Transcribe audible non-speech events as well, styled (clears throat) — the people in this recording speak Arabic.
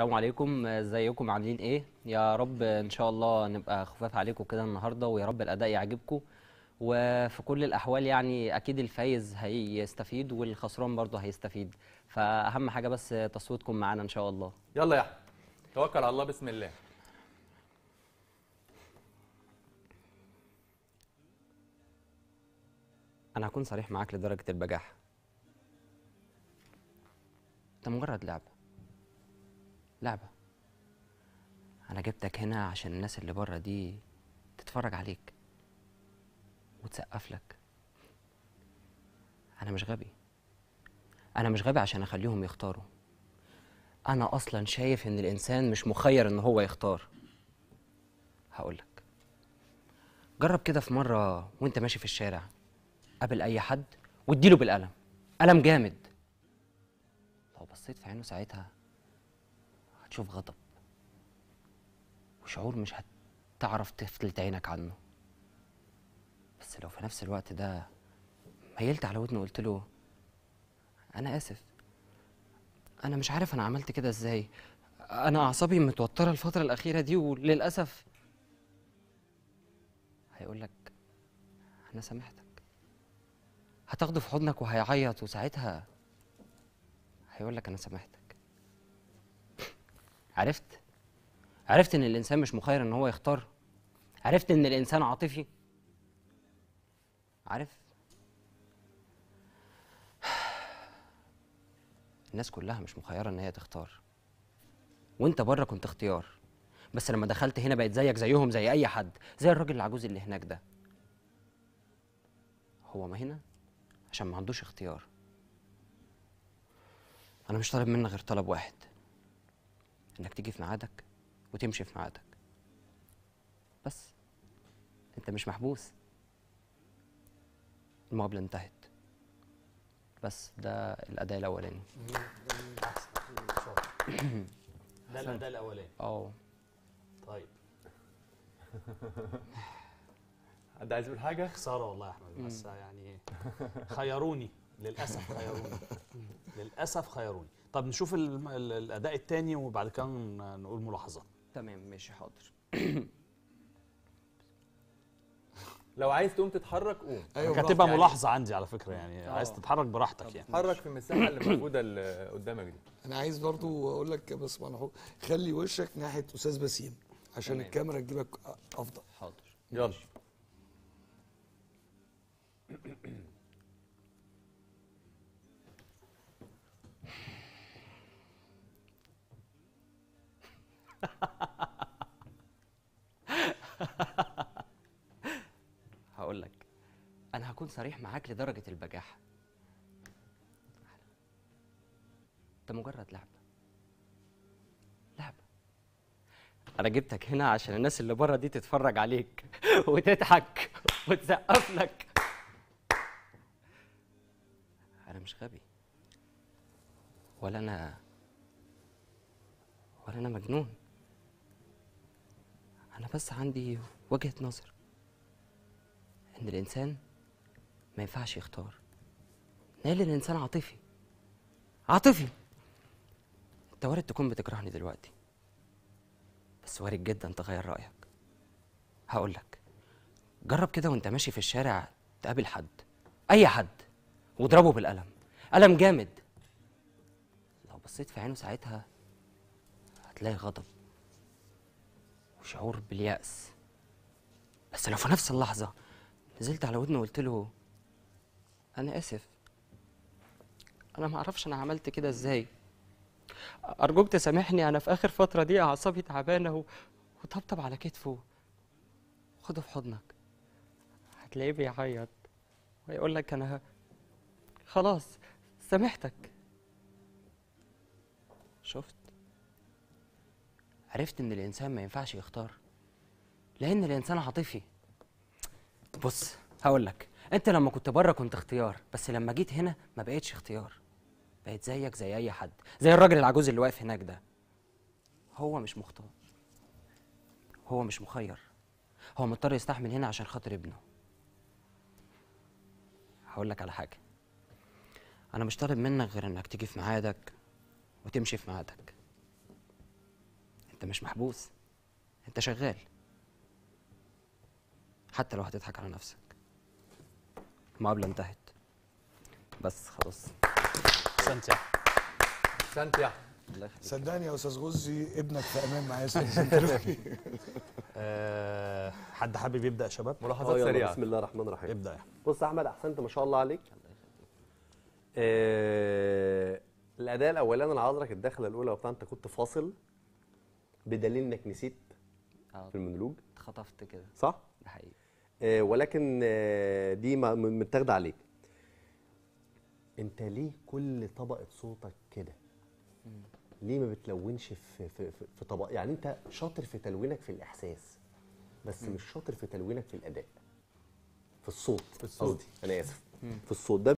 السلام عليكم. ازيكم؟ عاملين إيه؟ يا رب ان شاء الله نبقى خفاف عليكم كده النهارده ويا رب الأداء يعجبكم. وفي كل الأحوال يعني أكيد الفايز هيستفيد والخسران برضه هيستفيد. فأهم حاجة بس تصويتكم معانا إن شاء الله. يلا يا أحمد. توكل على الله بسم الله. أنا هكون صريح معاك لدرجة البجاحة. انت مجرد لعبه لعبة. أنا جبتك هنا عشان الناس اللي بره دي تتفرج عليك وتسقف لك. أنا مش غبي. أنا مش غبي عشان أخليهم يختاروا. أنا أصلا شايف إن الإنسان مش مخير إن هو يختار. هقولك جرب كده في مرة وأنت ماشي في الشارع قابل أي حد واديله بالقلم. قلم جامد. لو بصيت في عينه ساعتها هتشوف غضب. وشعور مش هتعرف تفلت عينك عنه. بس لو في نفس الوقت ده ميلت على ودنه وقلت له أنا آسف. أنا مش عارف أنا عملت كده إزاي. أنا أعصابي متوترة الفترة الأخيرة دي وللأسف. هيقول لك أنا سامحتك هتاخده في حضنك وهيعيط وساعتها هيقول لك أنا سامحتك عرفت؟ عرفت إن الإنسان مش مخير إن هو يختار؟ عرفت إن الإنسان عاطفي؟ عارف؟ الناس كلها مش مخيرة إن هي تختار. وأنت بره كنت اختيار. بس لما دخلت هنا بقيت زيك زيهم زي أي حد زي الراجل العجوز اللي هناك ده. هو ما هنا؟ عشان ما عندوش اختيار. أنا مش طالب منك غير طلب واحد. إنك تيجي في ميعادك وتمشي في ميعادك. بس أنت مش محبوس. المقابلة انتهت. بس ده الأداء الأولاني. (clears throat) ده الأداء الأولاني. آه طيب. حد عايز يقول حاجة؟ خسارة والله يا أحمد. بس يعني خيروني. للأسف خيروني. للأسف خيروني. طب نشوف ال- ال- الأداء الثاني وبعد كده نقول ملاحظات. تمام ماشي حاضر. لو عايز تقوم تتحرك قوم. أيوه كانت براحتك. تبقى ملاحظة عندي على فكرة يعني. آه. عايز تتحرك براحتك يعني. اتحرك في المساحة اللي موجودة اللي قدامك دي. أنا عايز برضو أقول لك بس معنى حب خلي وشك ناحية أستاذ بسيم عشان تمام. الكاميرا تجيبك أفضل. حاضر. يلا هقول لك هكون صريح معاك لدرجة البجاحة. انت مجرد لعبة. لعبة. أنا جبتك هنا عشان الناس اللي بره دي تتفرج عليك (laughs) وتضحك وتسقف لك. أنا مش غبي. ولا أنا ولا أنا مجنون. أنا بس عندي وجهة نظر. إن الإنسان ما ينفعش يختار. نقل الإنسان عاطفي. عاطفي. أنت وارد تكون بتكرهني دلوقتي. بس وارد جدا تغير رأيك. هقول لك. جرب كده وأنت ماشي في الشارع تقابل حد. أي حد. واضربه بالقلم. قلم جامد. لو بصيت في عينه ساعتها هتلاقي غضب. وشعور باليأس. بس لو في نفس اللحظة نزلت على ودنه وقلت له أنا آسف. أنا ما أعرفش أنا عملت كده إزاي. أرجوك تسامحني أنا في آخر فترة دي أعصابي تعبانة و... وطبطب على كتفه. خده في حضنك. هتلاقيه بيعيط. ويقول لك أنا خلاص سامحتك. شفت؟ عرفت إن الإنسان ما ينفعش يختار. لأن الإنسان عاطفي. بص هقول لك. انت لما كنت بره كنت اختيار بس لما جيت هنا ما بقتش اختيار. بقيت زيك زي أي حد زي الراجل العجوز اللي واقف هناك ده. هو مش مختار. هو مش مخير. هو مضطر يستحمل هنا عشان خاطر ابنه. هقول لك على حاجة. أنا مش طالب منك غير إنك تيجي في ميعادك وتمشي في ميعادك. أنت مش محبوس. أنت شغال. حتى لو هتضحك على نفسك. المقابلة انتهت. بس خلاص. احسنت يا. احسنت يا احمد الله يخليك. صدقني يا أستاذ غزي ابنك في أمان معايا يا. (laughs) آه، حد حابب يبدأ يا شباب؟ آه، ملاحظات سريعة. بسم الله الرحمن الرحيم. ابدأ يا أحمد. بص يا أحمد أحسنت ما شاء الله عليك. آه الأداء الأولاني أنا عذرك الدخلة الأولى وبتاع أنت كنت فاصل بدليل إنك نسيت آه. في المونولوج. اتخطفت كده. صح؟ ده حقيقي. آه ولكن آه دي متاخدة عليك. انت ليه كل طبقة صوتك كده؟ ليه ما بتلونش في في في, طبق؟ يعني انت شاطر في تلوينك في الإحساس بس مش شاطر في تلوينك في الأداء. في الصوت في الصوت. قصدي. أنا آسف. في الصوت. ده